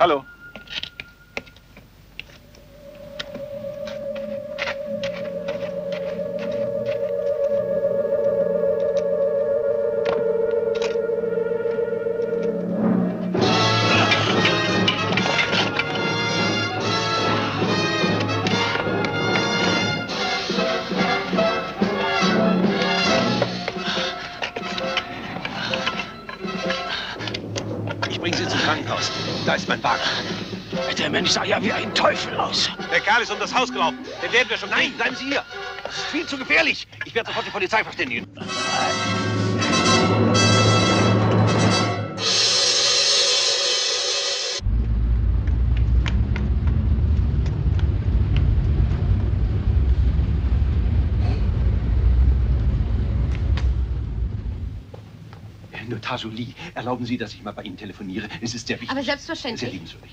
Hello Ich bringe Sie zum Krankenhaus. Da ist mein Wagen. Der Mensch sah ja wie ein Teufel aus. Der Kerl ist um das Haus gelaufen. Den werden wir schon. Nein, bleiben Sie hier. Das ist viel zu gefährlich. Ich werde sofort die Polizei verständigen. Notar Jolie, erlauben Sie, dass ich mal bei Ihnen telefoniere. Es ist sehr wichtig. Aber selbstverständlich. Sehr liebenswürdig.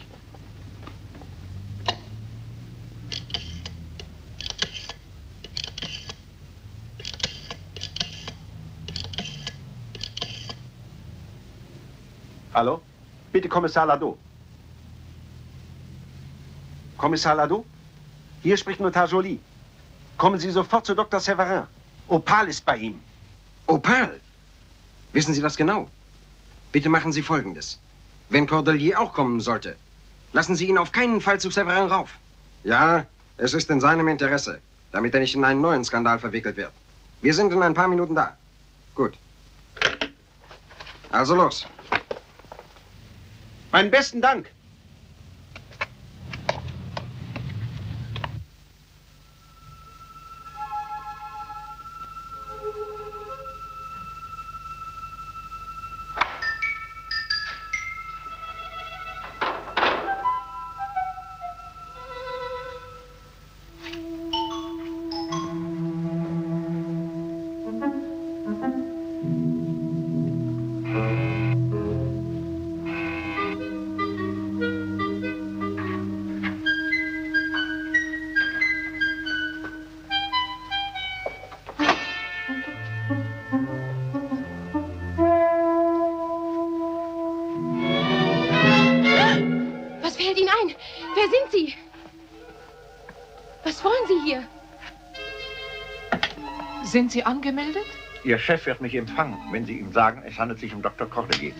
Hallo? Bitte Kommissar Lado. Kommissar Lado? Hier spricht Notar Jolie. Kommen Sie sofort zu Dr. Severin. Opal ist bei ihm. Opal? Wissen Sie das genau? Bitte machen Sie Folgendes. Wenn Cordelier auch kommen sollte, lassen Sie ihn auf keinen Fall zu Severin rauf. Ja, es ist in seinem Interesse, damit er nicht in einen neuen Skandal verwickelt wird. Wir sind in ein paar Minuten da. Gut. Also los. Meinen besten Dank. Sind Sie? Was wollen Sie hier? Sind Sie angemeldet? Ihr Chef wird mich empfangen, wenn Sie ihm sagen, es handelt sich um Dr. Cordelier.